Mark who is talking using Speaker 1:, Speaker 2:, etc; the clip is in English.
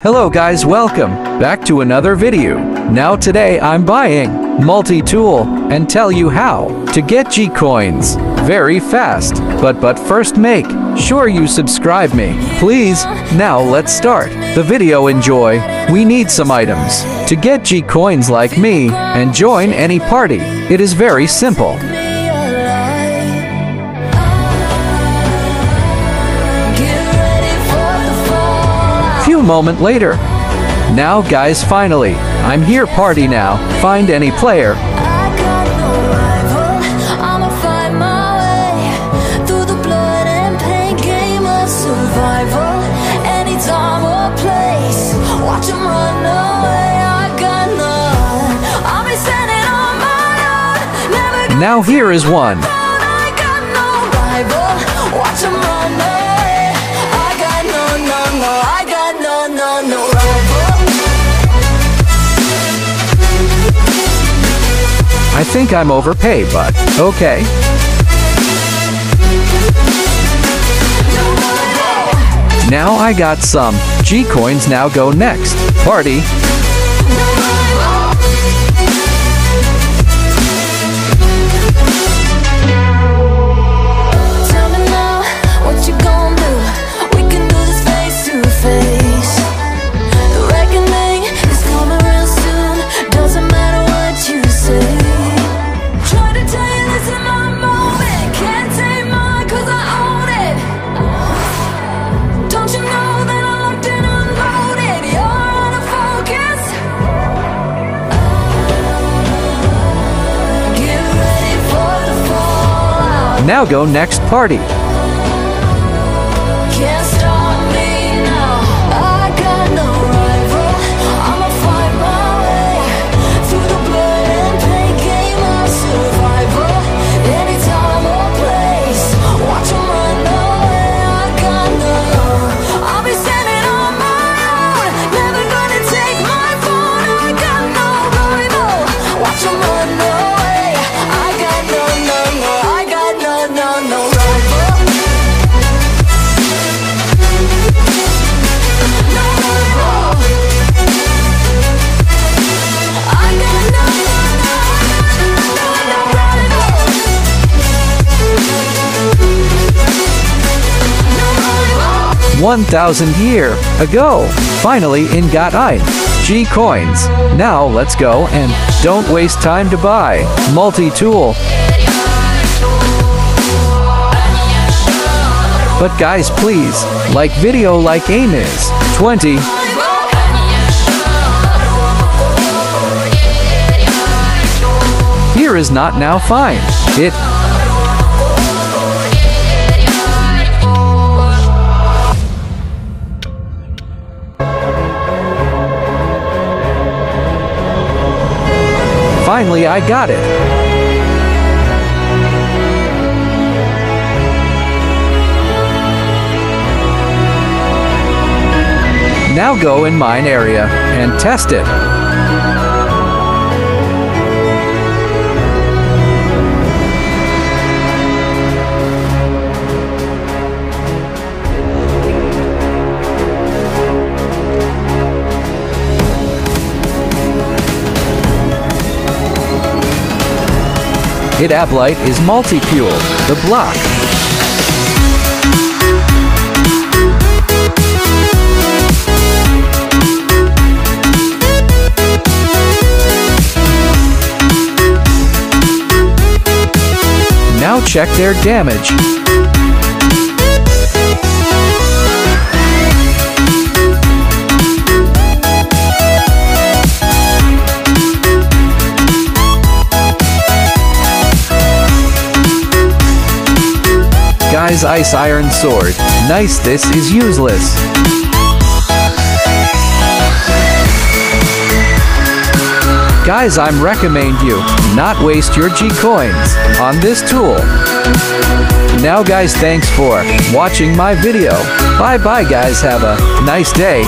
Speaker 1: Hello guys welcome back to another video. Now today I'm buying multi-tool and tell you how to get G-coins very fast. But but first make sure you subscribe me. Please, now let's start the video enjoy. We need some items to get G-coins like me and join any party. It is very simple. Moment later. Now guys finally, I'm here party now. Find any player. Now here is one. Think I'm overpaid, but okay. Now I got some. G-coins now go next. Party.
Speaker 2: Now
Speaker 1: go next party. 1,000 year ago. Finally in got ein. G-coins. Now let's go and don't waste time to buy. Multi-tool. But guys please, like video like aim is. 20. Here is not now fine. It Finally, I got it. Now go in mine area and test it. Hit Ablight is multi-tool, the block. Now check their damage. Guys Ice Iron Sword. Nice this is useless. Guys I'm recommend you not waste your G coins on this tool. Now guys thanks for watching my video. Bye bye guys have a nice day.